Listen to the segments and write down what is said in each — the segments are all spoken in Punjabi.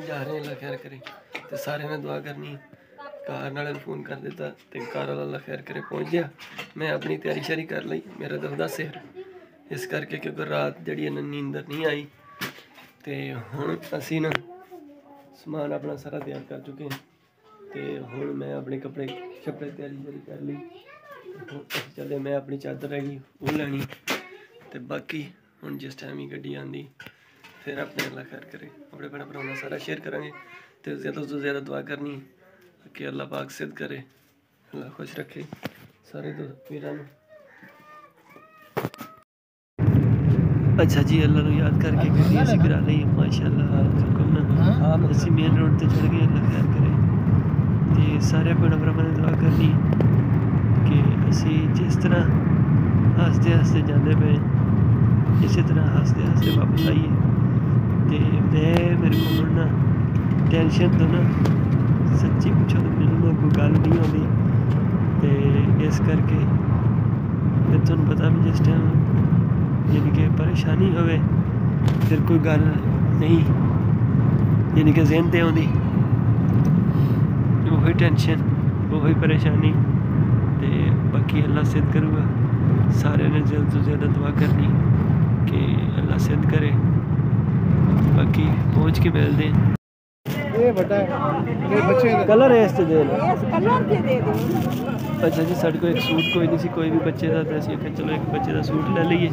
ਜਾ ਰਹੇ ਹਾਂ ਅੱਲਾ ਖੈਰ ਕਰੇ। ਤੇ ਸਾਰਿਆਂ ਨੇ ਦੁਆ ਕਰਨੀ ਕਾਰ ਵਾਲੇ ਨੂੰ ਫੋਨ ਕਰ ਦਿੱਤਾ ਤੇ ਕਾਰ ਵਾਲਾ ਅੱਲਾ ਖੈਰ ਕਰੇ, ਪਹੁੰਚ ਗਿਆ। ਮੈਂ ਆਪਣੀ ਤਿਆਰੀ ਸ਼ਾਰੀ ਕਰ ਲਈ, ਮੇਰਾ ਦਰਦਾ ਸਿਰ ਇਸ ਕਰਕੇ ਕਿਉਂਕਿ ਰਾਤ ਜਿਹੜੀ ਇਹਨਾਂ ਨੀਂਦਰ ਨਹੀਂ ਆਈ, ਤੇ ਹੁਣ ਅਸੀਂ ਨਾ ਸਮਾਨ ਆਪਣਾ ਸਾਰਾ ਤਿਆਰ ਕਰ ਚੁੱਕੇ ਹਾਂ। ਤੇ ਹੁਣ ਮੈਂ ਆਪਣੇ ਕੱਪੜੇ ਕੱਪੜੇ ਤਿਆਰੀ ਜਿਹੜੀ ਕਰ ਲਈ। ਹੁਣ ਚੱਲੇ ਮੈਂ ਆਪਣੀ ਚਾਦਰ ਹੈਗੀ, ਉਹ ਲੈਣੀ। ਤੇ ਬਾਕੀ ਹੁਣ ਜਿਸ ਟਾਈਮ ਹੀ ਗੱਡੀ ਆਂਦੀ ਫਿਰ ਆਪਣੇ ਅੱਲਾ ਖੈਰ ਕਰੇ ਆਪਣੇ ਭੈਣ ਭਰਾਵਾਂ ਨਾਲ ਸਾਰਾ ਸ਼ੇਅਰ ਕਰਾਂਗੇ ਤੇ ਜ਼ਿਆਦਾ ਤੋਂ ਜ਼ਿਆਦਾ ਦੁਆ ਕਰਨੀ ਕਿ ਅੱਲਾ ਪਾਕ ਸਿੱਧ ਕਰੇ ਅੱਲਾ ਖੁਸ਼ ਰੱਖੇ ਸਾਰੇ ਦੋਸਤ ਵੀਰਾਂ ਨੂੰ ਅੱਛਾ ਜੀ ਅੱਲਾ ਨੂੰ ਯਾਦ ਕਰਕੇ ਗੱਡੀ ਅਸੀਂ ਕਰਾ ਲਈ ਮਾਸ਼ਾਅੱਲਾ ਬਿਲਕੁਲ ਹਾਂ ਅਸੀਂ ਮੇਨ ਰੋਡ ਤੇ ਚੜ ਗਏ ਅੱਲਾ ਖੈਰ ਕਰੇ ਤੇ ਸਾਰੇ ਭੈਣ ਭਰਾਵਾਂ ਨੇ ਦੁਆ ਕਰਨੀ ਕਿ ਅਸੀਂ ਜਿਸ ਤਰ੍ਹਾਂ ਹੱਸਦੇ ਹੱਸਦੇ ਜਾਂਦੇ ਪਏ ਇਸੇ ਤਰ੍ਹਾਂ ਹੱਸਦੇ ਹੱਸਦੇ ਵਾਪਸ ਆਈਏ ਤੇ ਮੈਂ ਮੇਰੇ ਕੋਲ ਹੁਣ ਨਾ ਟੈਨਸ਼ਨ ਤੋਂ ਨਾ ਸੱਚੀ ਪੁੱਛੋ ਤਾਂ ਮੈਨੂੰ ਨਾ ਕੋਈ ਗੱਲ ਨਹੀਂ ਆਉਂਦੀ। ਤੇ ਇਸ ਕਰਕੇ ਫਿਰ ਤੁਹਾਨੂੰ ਪਤਾ ਵੀ ਜਿਸ ਟਾਈਮ ਯਾਨੀ ਕਿ ਪਰੇਸ਼ਾਨੀ ਹੋਵੇ, ਫਿਰ ਕੋਈ ਗੱਲ ਨਹੀਂ ਯਾਨੀ ਕਿ ਜ਼ਿਹਨ ਤੇ ਆਉਂਦੀ। ਉਹੀ ਟੈਨਸ਼ਨ ਉਹੀ ਪਰੇਸ਼ਾਨੀ ਤੇ ਬਾਕੀ ਅੱਲਾ ਸਿੱਧ ਕਰੂਗਾ। ਸਾਰਿਆਂ ਨੇ ਜਲਦ ਤੋਂ ਜਲਦ ਦੁਆ ਕਰਨੀ ਕਿ ਅੱਲਾ ਸਿੱਧ ਕਰੇ। ਬਾਕੀ ਪਹੁੰਚ ਕੇ ਮਿਲਦੇ ਹਾਂ। ਇਹ ਵੱਡਾ ਇਹ ਬੱਚੇ ਦਾ। ਕਲਰ ਹੈ ਇਸ ਤੇ ਦੇ ਇਸ ਕਲਰ ਦੇ ਦੇ ਦਿਓ। ਅੱਛਾ ਜੀ ਸਾਡੇ ਕੋਲ ਇੱਕ ਸੂਟ ਕੋਈ ਨਹੀਂ ਸੀ ਕੋਈ ਵੀ ਬੱਚੇ ਦਾ ਤਾਂ ਅਸੀਂ ਆਖਿਆ ਚਲੋ ਇੱਕ ਬੱਚੇ ਦਾ ਸੂਟ ਲੈ ਲਈਏ।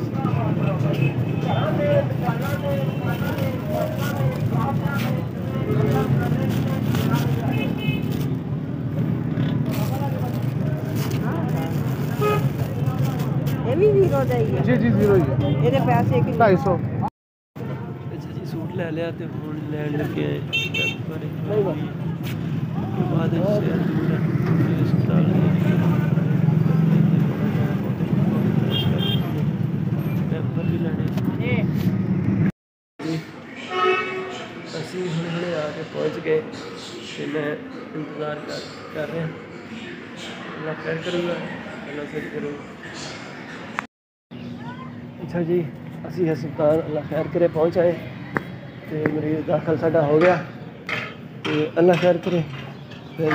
ਇਹ ਵੀ ਵੀਰੋ ਦਾ ਹੀ ਹੈ। ਜੀ ਜੀ ਜ਼ੀਰੋ ਜੀ ਇਹਦੇ ਪੈਸੇ ਕਿੰਨੇ? 250 ਅੱਛਾ ਜੀ ਸੂਟ ਲੈ ਲਿਆ ਤੇ ਹੁਣ ਲੈਣ ਲੱਗੇ ਆਏ ਪਰ ਤੋਂ ਬਾਅਦ ਸ਼ਹਿਰ ਦੂਰ ਹੈ ਤੇ ਹਸਪਤਾਲ ਪੈਪਰ ਵੀ ਲੈਣੇ ਜੀ, ਅਸੀਂ ਹੁਣੇ ਹੁਣੇ ਆ ਕੇ ਪਹੁੰਚ ਗਏ ਤੇ ਮੈਂ ਇੰਤਜ਼ਾਰ ਕਰ ਕਰ ਰਿਹਾ। ਅੱਲਾ ਖੈਰ ਕਰੂਗਾ ਅੱਲਾ ਸਿਰ ਕਰੂਗਾ। ਅੱਛਾ ਜੀ ਅਸੀਂ ਹਸਪਤਾਲ ਅੱਲਾ ਖੈਰ ਕਰੇ ਪਹੁੰਚ ਆਏ। ਤੇ ਮਰੀਜ਼ ਦਾਖਲ ਸਾਡਾ ਹੋ ਗਿਆ। ਤੇ ਅੱਲਾ ਖੈਰ ਕਰੇ। ਫਿਰ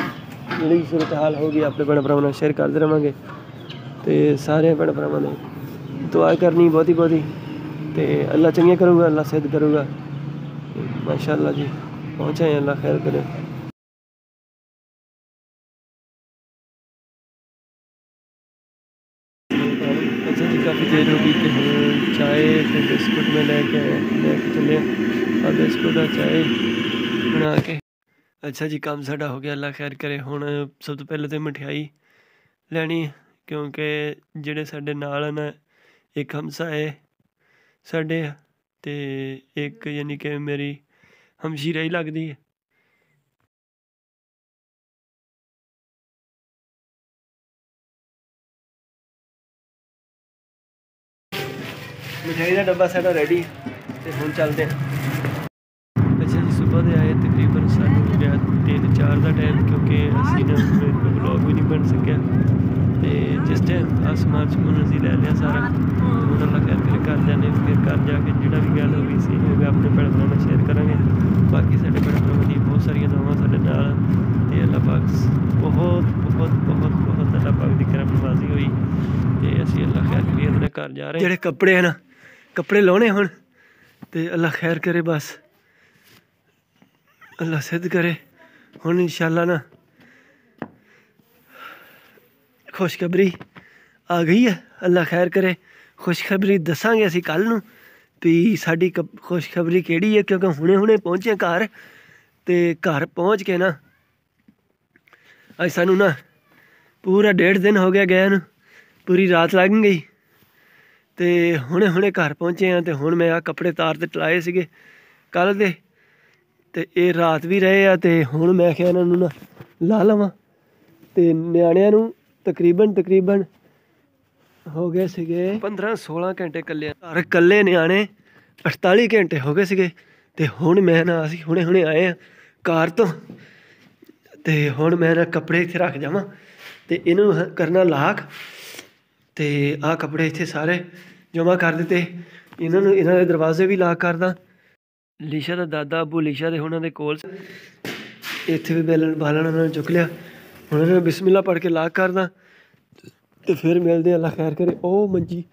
ਜਿਹੜੀ ਸੂਰਤ ਹਾਲ ਹੋਗੀ ਆਪਣੇ ਭੈਣ ਭਰਾਵਾਂ ਨਾਲ ਸ਼ੇਅਰ ਕਰਦੇ ਰਵਾਂਗੇ। ਤੇ ਸਾਰੇ ਭੈਣ ਭਰਾਵਾਂ ਨੇ ਦੁਆ ਕਰਨੀ ਬਹੁਤੀ ਬਹੁਤੀ। ਤੇ ਅੱਲਾ ਚੰਗੀਆਂ ਕਰੂਗਾ, ਅੱਲਾ ਸਿੱਧ ਕਰੂਗਾ। ਤੇ ਮਾਸ਼ਾਅੱਲਾ ਜੀ, ਪਹੁੰਚੇ ਅੱਲਾ ਖੈਰ ਕਰੇ। ਅੱਛਾ ਜੀ ਕਾਫੀ ਦੇਰ ਹੋ ਗਈ ਤੇ ਹੁਣ ਚਾय ਤੇ ਬਿਸਕੁਟ ਮੈਂ ਲੈ ਕੇ ਆਇਆ, ਲੈ ਕੇ ਚੱਲੇ ਆ। ਬਿਸਕੁਟ ਆ ਚਾय ਬਣਾ ਕੇ। ਅੱਛਾ ਜੀ, ਕੰਮ ਸਾਡਾ ਹੋ ਗਿਆ, ਅੱਲਾ ਖੈਰ ਕਰੇ। ਹੁਣ ਸਭ ਤੋਂ ਪਹਿਲਾਂ ਤੇ ਮਠਿਆਈ ਲੈਣੀ ਕਿਉਂਕਿ ਜਿਹੜੇ ਸਾਡੇ ਨਾਲ ਹਨ ਇੱਕ ਹਮਸਾਏ ਹੈ ਸਾਡੇ ਤੇ ਇੱਕ ਯਾਨੀ ਕਿ ਮੇਰੀ ਹਮਸ਼ੀਰਾ ਹੀ ਲੱਗਦੀ ਹੈ ਮਠਿਆਈ ਦਾ ਡੱਬਾ ਸਾਡਾ ਰੈਡੀ ਤੇ ਹੁਣ ਚੱਲਦੇ ਹਾਂ। ਅੱਛਾ ਜੀ ਸਵੇਰ ਦੇ ਆਏ ਤਕਰੀਬਨ ਸਾਨੂੰ ਹੋ ਗਿਆ 3-4 ਦਾ ਟਾਈਮ ਕਿਉਂਕਿ ਅਸੀਂ ਨਾ ਮੇਰੇ ਵਲੌਗ ਵੀ ਨਹੀਂ ਬਣ ਸਕਿਆ। ਤੇ ਜਿਸ ਟਾਈਮ ਆਸਮਾਨ ਸਮੂਨ ਅਸੀਂ ਲੈ ਲਿਆ ਸਾਰਾ ਹੁਣ ਅੱਲਾ ਖੈਰ ਕਰੇ ਘਰ ਜਾਣੇ ਫਿਰ ਘਰ ਜਾ ਕੇ ਜਿਹੜਾ ਵੀ ਗੱਲ ਹੋਈ ਸੀ ਹੋ ਗਿਆ ਆਪਣੇ ਭੈਣ ਭਰਾਵਾਂ ਨਾਲ ਸ਼ੇਅਰ ਕਰਾਂਗੇ। ਬਾਕੀ ਸਾਡੇ ਭੈਣ ਭਰਾਵਾਂ ਦੀ ਬਹੁਤ ਸਾਰੀਆਂ ਦੁਆਵਾਂ ਸਾਡੇ ਨਾਲ ਤੇ ਅੱਲਾ ਪਾਕ ਬਹੁਤ ਬਹੁਤ ਬਹੁਤ ਬਹੁਤ ਅੱਲਾ ਪਾਕ ਦੀ ਕਰਮ ਨਵਾਜ਼ੀ ਹੋਈ ਤੇ ਅਸੀਂ ਅੱਲਾ ਖੈਰ ਕਰੀਏ, ਆਪਣੇ ਘਰ ਜਾ ਰਹੇ ਜਿਹੜੇ ਕੱਪੜੇ ਹਨ ਕੱਪੜੇ ਲਾਉਣੇ ਹੁਣ ਤੇ ਅੱਲਾ ਖੈਰ ਕਰੇ ਬਸ। ਅੱਲਾ ਸਿੱਧ ਕਰੇ। ਹੁਣ ਇਨਸ਼ਾਅੱਲਾ ਨਾ ਖੁਸ਼ਖਬਰੀ ਆ ਗਈ ਹੈ। ਅੱਲਾ ਖੈਰ ਕਰੇ। ਖੁਸ਼ਖਬਰੀ ਦੱਸਾਂਗੇ ਅਸੀਂ ਕੱਲ ਨੂੰ ਵੀ ਸਾਡੀ ਕ- ਖੁਸ਼ਖਬਰੀ ਕਿਹੜੀ ਹੈ, ਕਿਉਂਕਿ ਹੁਣੇ ਹੁਣੇ ਪਹੁੰਚੇ ਘਰ ਤੇ ਘਰ ਪਹੁੰਚ ਕੇ ਨਾ ਅੱਜ ਸਾਨੂੰ ਨਾ ਪੂਰਾ ਡੇਢ ਦਿਨ ਹੋ ਗਿਆ ਗਿਆ ਨੂੰ। ਪੂਰੀ ਰਾਤ ਲੱਗ ਗਈ। ਤੇ ਹੁਣੇ ਹੁਣੇ ਘਰ ਪਹੁੰਚੇ ਆ ਤੇ ਹੁਣ ਮੈਂ ਆ ਕੱਪੜੇ ਤਾਰ ਤੇ ਟਲਾਏ ਸੀਗੇ ਕੱਲ ਦੇ ਤੇ ਇਹ ਰਾਤ ਵੀ ਰਹੇ ਆ ਤੇ ਹੁਣ ਮੈਂ ਕਿਹਾ ਇਹਨਾਂ ਨੂੰ ਨਾ ਲਾ ਲਵਾਂ ਤੇ ਨਿਆਣਿਆਂ ਨੂੰ ਤਕਰੀਬਨ ਤਕਰੀਬਨ ਹੋ ਗਏ ਸੀਗੇ 15 16 ਘੰਟੇ ਕੱਲੇ ਘਰ ਕੱਲੇ ਨਿਆਣੇ 48 ਘੰਟੇ ਹੋ ਗਏ ਸੀਗੇ ਤੇ ਹੁਣ ਮੈਂ ਨਾ ਅਸੀਂ ਹੁਣੇ ਹੁਣੇ ਆਏ ਆ ਕਾਰ ਤੋਂ ਤੇ ਹੁਣ ਮੈਂ ਨਾ ਕੱਪੜੇ ਇੱਥੇ ਰੱਖ ਜਾਵਾਂ ਤੇ ਇਹਨੂੰ ਕਰਨਾ ਲਾਖ ਅਤੇ ਆਹ ਕੱਪੜੇ ਇੱਥੇ ਸਾਰੇ ਜਮ੍ਹਾਂ ਕਰ ਦਿੱਤੇ। ਇਹਨਾਂ ਨੂੰ ਇਹਨਾਂ ਦੇ ਦਰਵਾਜ਼ੇ ਵੀ ਲਾਕ ਕਰਦਾ ਲੀਸ਼ਾ ਦਾ ਦਾਦਾ ਅਬੂ ਲੀਸ਼ਾ ਦੇ ਉਹਨਾਂ ਦੇ ਕੋਲ ਇੱਥੇ ਵੀ ਬੈਲਣ ਬਾਲਣ ਉਹਨਾਂ ਨੇ ਚੁੱਕ ਲਿਆ। ਉਹਨਾਂ ਨੇ ਨੂੰ ਬਿਸਮਿਲ੍ਲਾ ਪੜ੍ਹ ਕੇ ਲਾਕ ਕਰਦਾ ਤੇ ਫਿਰ ਮਿਲਦੇ ਆ, ਅੱਲਾ ਖੈਰ ਕਰੇ। ਉਹ ਮੰਜੀ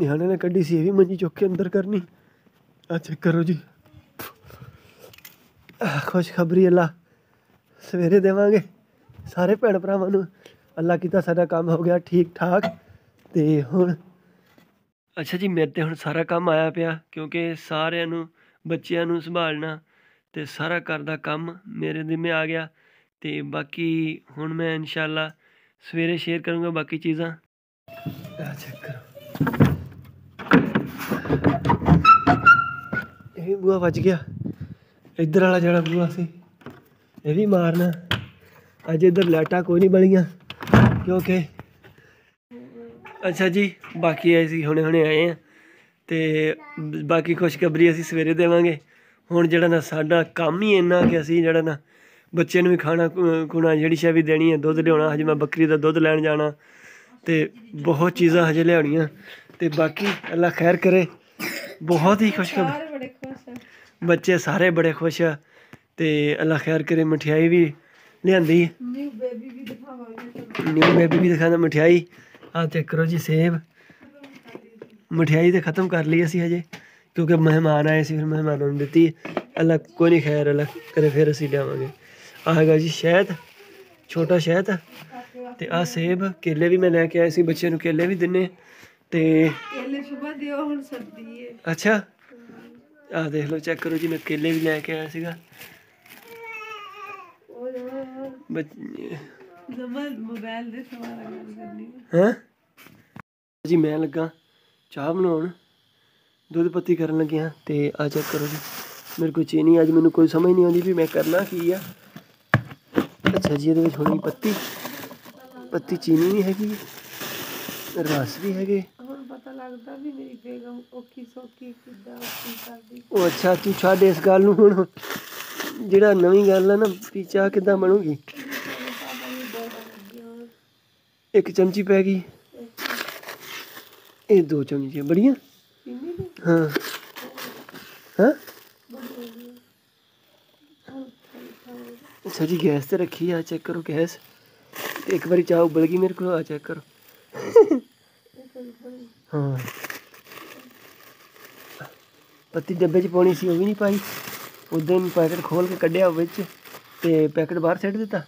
ਨਿਆਣੇ ਨੇ ਕੱਢੀ ਸੀ ਇਹ ਵੀ ਮੰਜੀ ਚੁੱਕ ਕੇ ਅੰਦਰ ਕਰਨੀ। ਆ ਚੈੱਕ ਕਰੋ ਜੀ। ਆਹ, ਖੁਸ਼ਖਬਰੀ ਅੱਲਾ ਸਵੇਰੇ ਦੇਵਾਂਗੇ ਸਾਰੇ ਭੈਣ ਭਰਾਵਾਂ ਨੂੰ। ਅੱਲਾ ਕੀਤਾ ਸਾਡਾ ਕੰਮ ਹੋ ਗਿਆ ਠੀਕ ਠਾਕ ਤੇ ਹੁਣ ਅੱਛਾ ਜੀ ਮੇਰੇ ਤੇ ਹੁਣ ਸਾਰਾ ਕੰਮ ਆਇਆ ਪਿਆ ਕਿਉਂਕਿ ਸਾਰਿਆਂ ਨੂੰ ਬੱਚਿਆਂ ਨੂੰ ਸੰਭਾਲਣਾ ਤੇ ਸਾਰਾ ਘਰ ਦਾ ਕੰਮ ਮੇਰੇ ਜ਼ਿੰਮੇ ਆ ਗਿਆ। ਤੇ ਬਾਕੀ ਹੁਣ ਮੈਂ ਇਨਸ਼ਾਅੱਲਾ ਸਵੇਰੇ ਸ਼ੇਅਰ ਕਰੂੰਗਾ ਬਾਕੀ ਚੀਜ਼ਾਂ। ਆ ਚੈੱਕ ਕਰੋ। ਇਹ ਵੀ ਬੂਆ ਵੱਜ ਗਿਆ। ਇੱਧਰ ਵਾਲਾ ਜਿਹੜਾ ਬੂਆ ਸੀ ਇਹ ਵੀ ਮਾਰਨਾ। ਅੱਜ ਇੱਧਰ ਲਾਈਟਾਂ ਕੋਈ ਨਹੀਂ ਕਿਉਂਕਿ ਅੱਛਾ ਜੀ ਬਾਕੀ ਅਸੀਂ ਹੁਣੇ ਹੁਣੇ ਆਏ ਆ ਤੇ ਬਾਕੀ ਖੁਸ਼ਖਬਰੀ ਅਸੀਂ ਸਵੇਰੇ ਦੇਵਾਂਗੇ। ਹੁਣ ਜਿਹੜਾ ਨਾ ਸਾਡਾ ਕੰਮ ਹੀ ਇੰਨਾ ਕਿ ਅਸੀਂ ਜਿਹੜਾ ਨਾ ਬੱਚੇ ਨੂੰ ਵੀ ਖਾਣਾ ਖੁਣਾ ਜਿਹੜੀ ਸ਼ੈ ਵੀ ਦੇਣੀ ਹੈ ਦੁੱਧ ਲਿਆਉਣਾ। ਹਜੇ ਮੈਂ ਬੱਕਰੀ ਦਾ ਦੁੱਧ ਲੈਣ ਜਾਣਾ ਤੇ ਬਹੁਤ ਚੀਜ਼ਾਂ ਹਜੇ ਲਿਆਉਣੀਆਂ। ਤੇ ਬਾਕੀ ਅੱਲਾ ਖੈਰ ਕਰੇ। ਬਹੁਤ ਹੀ ਖੁਸ਼ਖਬਰੀ ਬੱਚੇ ਸਾਰੇ ਬੜੇ ਖੁਸ਼ ਆ ਤੇ ਅੱਲਾ ਖੈਰ ਕਰੇ ਮਠਿਆਈ ਵੀ ਲਿਆਂਦੀ। ਨਿਊ ਬੇਬੀ ਵੀ ਦਿਖਾਵਾਂਗੇ ਨਿਊ ਬੇਬੀ ਵੀ ਦਿਖਾਉਂਦਾ ਮਠਿਆਈ। ਆ ਚੈੱਕ ਕਰੋ ਜੀ ਸੇਬ। ਮਠਿਆਈ ਤੇ ਖਤਮ ਕਰ ਲਈ ਅਸੀਂ ਹਜੇ ਕਿਉਂਕਿ ਮਹਿਮਾਨ ਆਏ ਸੀ ਫਿਰ ਮਹਿਮਾਨਾਂ ਨੂੰ ਦਿੱਤੀ। ਅੱਲਾ ਕੋਈ ਨਹੀਂ ਖੈਰ ਅੱਲਾ ਕਰੇ ਫਿਰ ਅਸੀਂ ਲਿਆਵਾਂਗੇ। ਆਹ ਹੈਗਾ ਜੀ ਸ਼ਹਿਦ ਛੋਟਾ ਸ਼ਹਿਦ। ਤੇ ਆ ਸੇਬ ਕੇਲੇ ਵੀ ਮੈਂ ਲੈ ਕੇ ਆਇਆ ਸੀ ਬੱਚਿਆਂ ਨੂੰ ਕੇਲੇ ਵੀ ਦਿੰਨੇ। ਤੇ ਕੇਲੇ ਸੁਬਾ ਦਿਓ ਹੁਣ ਸਰਦੀ ਏ ਅੱਛਾ। ਆਹ ਦੇਖ ਲਓ ਚੈੱਕ ਕਰੋ ਜੀ ਮੈਂ ਕੇਲੇ ਵੀ ਲੈ ਕੇ ਆਇਆ ਸੀਗਾ। ਬੱਚ- ਜਮਾ ਮੋਬਾਈਲ ਦੇ ਸਵਾਲ ਗੱਲ ਕਰਨੀ ਹੈਂ? ਜੀ ਮੈਂ ਲੱਗਾ ਚਾਹ ਬਣਾਉਣ। ਦੁੱਧ ਪੱਤੀ ਕਰਨ ਲੱਗਿਆ ਤੇ ਆ ਚੈੱਕ ਕਰੋ ਜੀ। ਮੇਰੇ ਕੋਲ ਚੀਨੀ ਅੱਜ ਮੈਨੂੰ ਕੋਈ ਸਮਝ ਨਹੀਂ ਆਉਂਦੀ ਵੀ ਮੈਂ ਕਰਨਾ ਕੀ ਆ। ਅੱਛਾ ਜੀ ਇਹਦੇ ਵਿੱਚ ਹੋਣੀ ਪੱਤੀ। ਪੱਤੀ ਚੀਨੀ ਵੀ ਹੈਗੀ ਰਸ ਵੀ ਹੈਗੇ। ਹੁਣ ਪਤਾ ਲੱਗਦਾ ਵੀ ਮੇਰੀ ਬੇਗਮ ਔਖੀ ਸੌਖੀ ਕਿੱਦਾਂ ਔਖੀ ਕਰਦੀ। ਉਹ ਅੱਛਾ ਤੂੰ ਛੱਡ ਇਸ ਗੱਲ ਨੂੰ ਹੁਣ। ਜਿਹੜਾ ਨਵੀਂ ਗੱਲ ਹੈ ਨਾ, ਵੀ ਚਾਹ ਕਿੱਦਾਂ ਬਣੂਗੀ? ਇੱਕ ਚਮਚੀ ਪੈ ਗਈ। ਇਹ ਦੋ ਚਮਚੀਆਂ ਬੜੀਆਂ। ਹਾਂ। ਹਾਂ? ਅੱਛਾ ਜੀ, ਗੈਸ ਤੇ ਰੱਖੀ ਆ, ਚੈੱਕ ਕਰੋ ਗੈਸ। ਇੱਕ ਵਾਰੀ ਚਾਹ ਉਬਲ ਗਈ ਮੇਰੇ ਕੋਲ, ਆ ਚੈੱਕ ਕਰੋ। ਹਾਂ। ਪੱਤੀ ਡੱਬੇ 'ਚ ਪਾਉਣੀ ਸੀ, ਉਹ ਵੀ ਨਹੀਂ ਪਾਈ। ਉਦੋਂ ਹੀ ਪੈਕਟ ਖੋਲ ਕੇ ਕੱਢਿਆ ਵਿੱਚ ਤੇ ਪੈਕਟ ਬਾਹਰ ਸੁੱਟ ਦਿੱਤਾ।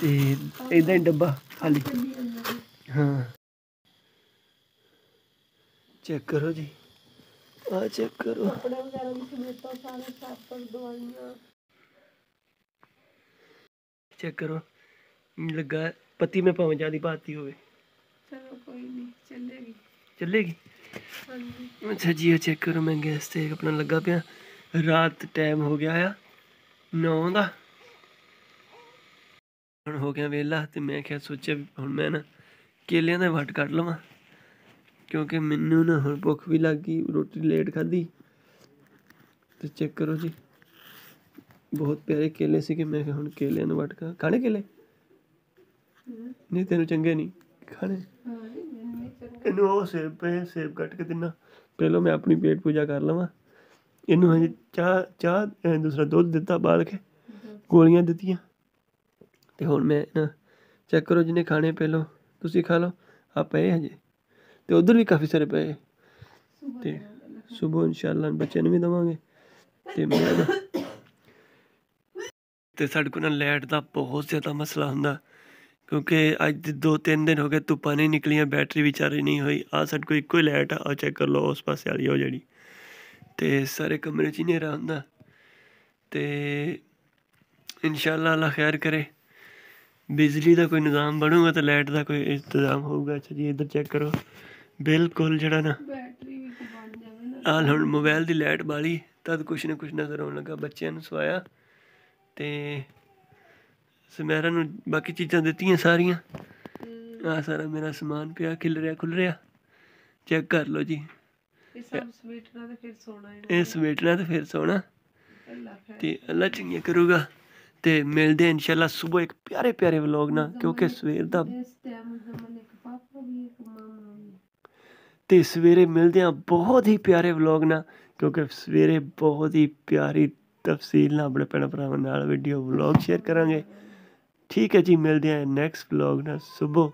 ਤੇ ਇਦਾਂ ਹੀ ਡੱਬਾ ਖਾਲੀ। ਹਾਂ। ਚੈੱਕ ਕਰੋ ਜੀ। ਆ ਚੈੱਕ ਕਰੋ। ਕੱਪੜੇ ਵਗੈਰਾ ਵੀ ਸਮੇਟੋ ਸਾਰੇ ਸਾਪਰ ਦਵਾਈਆਂ। ਚੈੱਕ ਕਰੋ। ਲੱਗਾ ਪੱਤੀ ਮੈਂ ਭਾਵੇਂ ਜਿਆਦੀ ਪਾਤੀ ਹੋਵੇ। ਚਲੋ ਕੋਈ ਨਹੀਂ ਚੱਲੇਗੀ। ਚੱਲੇਗੀ? ਹਾਂਜੀ। ਅੱਛਾ ਜੀ ਇਹ ਚੈੱਕ ਕਰੋ। ਮੈਂ ਗੈਸ ਤੇ ਆਪਣਾ ਲੱਗਾ ਪਿਆ। ਰਾਤ ਟਾਈਮ ਹੋ ਗਿਆ ਆ 9 ਦਾ। ਹੁਣ ਹੋ ਗਿਆ ਵੇਲਾ ਤੇ ਮੈਂ ਕਿਹਾ ਸੋਚਿਆ ਹੁਣ ਮੈਂ ਨਾ ਕੇਲਿਆਂ ਦਾ ਵੱਟ ਕੱਢ ਲਵਾਂ ਕਿਉਂਕਿ ਮੈਨੂੰ ਨਾ ਹੁਣ ਭੁੱਖ ਵੀ ਲੱਗ ਗਈ ਰੋਟੀ ਲੇਟ ਖਾਧੀ। ਤੇ ਚੈੱਕ ਕਰੋ ਜੀ ਬਹੁਤ ਪਿਆਰੇ ਕੇਲੇ ਸੀ ਕਿ ਮੈਂ ਕਿਹਾ ਹੁਣ ਕੇਲਿਆਂ ਨੂੰ ਵੱਟ ਕਾ ਖਾਣੇ ਕੇਲੇ? ਨਹੀਂ ਤੈਨੂੰ ਚੰਗੇ ਨਹੀਂ ਖਾਣੇ? ਹਾਂ ਨਹੀਂ ਚੰਗਾ। ਇਹਨੂੰ ਉਹ ਸੇਬ ਪਏ ਸੇਬ ਕੱਟ ਕੇ ਦਿਨਾ ਪਹਿਲਾਂ ਮੈਂ ਆਪਣੀ ਪੇਟ ਪੂਜਾ ਕਰ ਲਵਾਂ। ਇਹਨੂੰ ਹਜੇ ਚਾਹ ਚਾਹ ਅਹ ਦੂਸਰਾ ਦੁੱਧ ਦਿੱਤਾ ਬਾਲ ਕੇ ਗੋਲੀਆਂ ਦਿੱਤੀਆਂ। ਤੇ ਹੁਣ ਮੈਂ ਨਾ ਚੈੱਕ ਕਰੋ ਜਿਹਨੇ ਖਾਣੇ ਪਹਿਲਾਂ ਤੁਸੀਂ ਖਾ ਲਓ ਆ ਪਏ ਹਜੇ। ਤੇ ਉਧਰ ਵੀ ਕਾਫੀ ਸਾਰੇ ਪਏ। ਤੇ ਸਵੇਰ ਇਨਸ਼ਾਅੱਲਾ ਬੱਚਿਆਂ ਨੂੰ ਵੀ ਦਵਾਂਗੇ। ਤੇ ਮੈਂ ਨਾ ਤੇ ਸਾਡੇ ਕੋਲ ਨਾ ਲਾਈਟ ਦਾ ਬਹੁਤ ਜ਼ਿਆਦਾ ਮਸਲਾ ਹੁੰਦਾ ਕਿਉਂਕਿ ਅੱਜ ਦੇ ਦੋ ਤਿੰਨ ਦਿਨ ਹੋ ਗਏ ਧੁੱਪਾਂ ਨਹੀਂ ਨਿਕਲੀਆਂ ਬੈਟਰੀ ਵੀ ਚਾਰਜ ਨਹੀਂ ਹੋਈ। ਆ ਸਾਡੇ ਕੋਲ ਇੱਕੋ ਹੀ ਲਾਈਟ ਆ ਉਹ ਚੈੱਕ ਕਰ ਲਓ ਉਸ ਪਾਸੇ ਵਾਲੀ ਉਹ ਜਿਹੜੀ। ਤੇ ਸਾਰੇ ਕਮਰੇ 'ਚ ਹੀ ਹਨੇਰਾ ਹੁੰਦਾ। ਤੇ ਇਨਸ਼ਾਅੱਲਾ ਅੱਲਾ ਖੈਰ ਕਰੇ। ਬਿਜਲੀ ਦਾ ਕੋਈ ਨਿਜ਼ਾਮ ਬਣੂਗਾ ਤਾਂ ਲਾਈਟ ਦਾ ਕੋਈ ਇੰਤਜ਼ਾਮ ਹੋਊਗਾ ਅੱਛਾ ਜੀ ਇੱਧਰ ਚੈੱਕ ਕਰੋ। ਬਿਲਕੁਲ ਜਿਹੜਾ ਨਾ ਬੈਟਰੀ ਵੀ ਬਣ ਜਾਵੇ ਨਾ। ਆ ਹੁਣ ਮੋਬਾਈਲ ਦੀ ਲਾਈਟ ਬਾਲੀ ਤਦ ਕੁਛ ਨਾ ਕੁਛ ਨਜ਼ਰ ਆਉਣ ਲੱਗਾ ਬੱਚਿਆਂ ਨੂੰ ਸਵਾਇਆ। ਤੇ ਸਮੈਰਾ ਨੂੰ ਬਾਕੀ ਚੀਜ਼ਾਂ ਦਿੱਤੀਆਂ ਸਾਰੀਆਂ। ਆ ਸਾਰਾ ਮੇਰਾ ਸਮਾਨ ਪਿਆ ਖਿਲ ਰਿਹਾ ਖੁੱਲ ਰਿਹਾ। ਚੈੱਕ ਕਰ ਲਓ ਜੀ। ਇਹ ਸਭ ਸਮੇਟਣਾ ਤੇ ਫਿਰ ਸੋਣਾ ਇਹ ਸਮੇਟਣਾ ਤੇ ਫਿਰ ਸੋਣਾ। ਅੱਲਾ ਖੈਰ। ਤੇ ਅੱਲਾ ਚੰਗੀਆਂ ਕਰੂਗਾ। ਤੇ ਮਿਲਦੇ ਇਨਸ਼ਾਅੱਲਾ ਸਵੇਰ ਇੱਕ ਪਿਆਰੇ ਪਿਆਰੇ ਵਲੌਗ ਨਾਲ ਕਿਉਂਕਿ ਸਵੇਰ ਦਾ ਤੇ ਸਵੇਰੇ ਮਿਲਦੇ ਹਾਂ ਬਹੁਤ ਹੀ ਪਿਆਰੇ ਵਲੌਗ ਨਾਲ ਕਿਉਂਕਿ ਸਵੇਰੇ ਬਹੁਤ ਹੀ ਪਿਆਰੀ ਤਫਸੀਲ ਨਾਲ ਆਪਣੇ ਭੈਣ ਭਰਾਵਾਂ ਨਾਲ ਵੀਡੀਓ ਵਲੌਗ ਸ਼ੇਅਰ ਕਰਾਂਗੇ। ਠੀਕ ਹੈ ਜੀ ਮਿਲਦੇ ਹਾਂ ਨੈਕਸਟ ਵਲੌਗ ਨਾਲ। ਸੁਬੋ।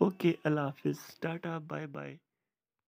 ਓਕੇ ਅੱਲਾ ਹਾਫਿਜ਼। Tata bye bye